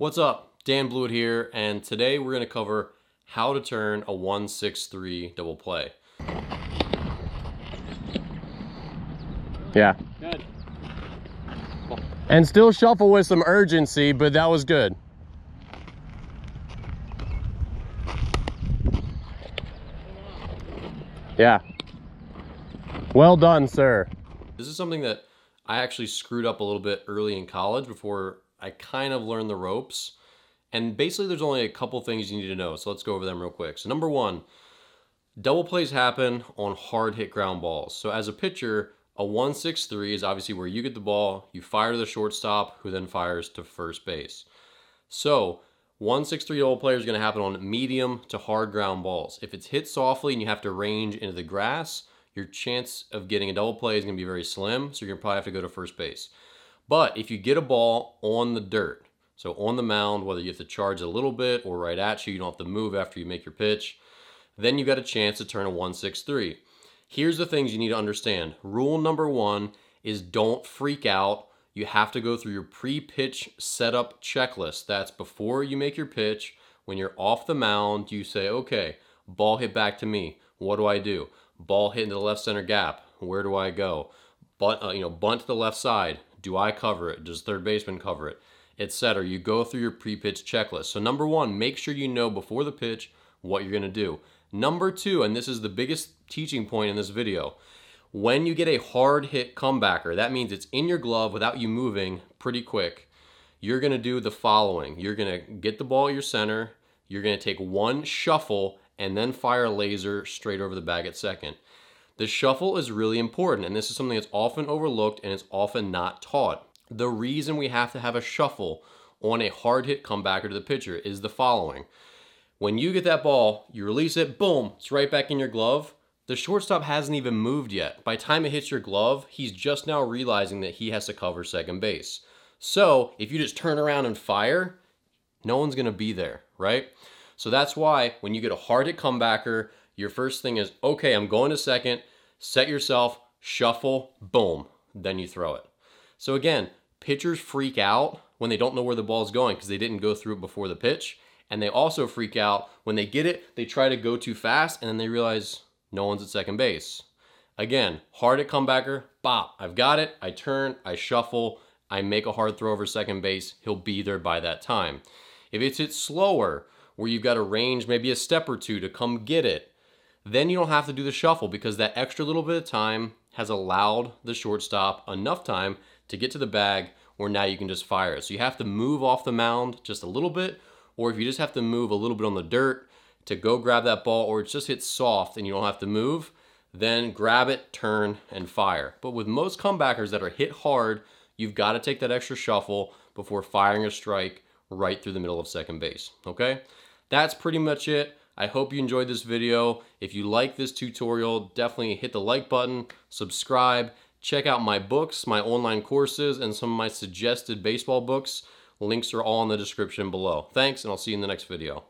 What's up? Dan Blewett here, and today we're going to cover how to turn a 163 double play. Yeah. Good. And still shuffle with some urgency, but that was good. Yeah. Well done, sir. This is something that I actually screwed up a little bit early in college before I kind of learned the ropes. And basically, there's only a couple things you need to know. So let's go over them real quick. So, number one, double plays happen on hard hit ground balls. So, as a pitcher, a 163 is obviously where you get the ball, you fire to the shortstop, who then fires to first base. So, 163 double play is going to happen on medium to hard ground balls. If it's hit softly and you have to range into the grass, your chance of getting a double play is going to be very slim. So, you're going to probably have to go to first base. But if you get a ball on the dirt, so on the mound, whether you have to charge a little bit or right at you, you don't have to move after you make your pitch, then you've got a chance to turn a 163. Here's the things you need to understand. Rule number one is don't freak out. You have to go through your pre pitch setup checklist. That's before you make your pitch. When you're off the mound, you say, okay, ball hit back to me. What do I do? Ball hit into the left center gap. Where do I go? Bunt, uh, you know, bunt to the left side. Do I cover it? Does third baseman cover it? Etc. You go through your pre-pitch checklist. So number one, make sure you know before the pitch what you're gonna do. Number two, and this is the biggest teaching point in this video, when you get a hard hit comebacker, that means it's in your glove without you moving pretty quick. You're gonna do the following. You're gonna get the ball at your center, you're gonna take one shuffle and then fire a laser straight over the bag at second. The shuffle is really important, and this is something that's often overlooked and it's often not taught. The reason we have to have a shuffle on a hard hit comebacker to the pitcher is the following. When you get that ball, you release it, boom, it's right back in your glove. The shortstop hasn't even moved yet. By the time it hits your glove, he's just now realizing that he has to cover second base. So if you just turn around and fire, no one's gonna be there, right? So that's why when you get a hard hit comebacker, your first thing is, okay, I'm going to second, set yourself, shuffle, boom, then you throw it. So again, pitchers freak out when they don't know where the ball is going because they didn't go through it before the pitch. And they also freak out when they get it, they try to go too fast, and then they realize no one's at second base. Again, hard at comebacker, bop, I've got it, I turn, I shuffle, I make a hard throw over second base, he'll be there by that time. If it's hit slower, where you've got to range maybe a step or two to come get it, then you don't have to do the shuffle because that extra little bit of time has allowed the shortstop enough time to get to the bag where now you can just fire it. So you have to move off the mound just a little bit, or if you just have to move a little bit on the dirt to go grab that ball, or it's just hit soft and you don't have to move, then grab it, turn, and fire. But with most comebackers that are hit hard, you've got to take that extra shuffle before firing a strike right through the middle of second base, okay? That's pretty much it. I hope you enjoyed this video. If you like this tutorial, definitely hit the like button, subscribe, check out my books, my online courses, and some of my suggested baseball books. Links are all in the description below. Thanks, and I'll see you in the next video.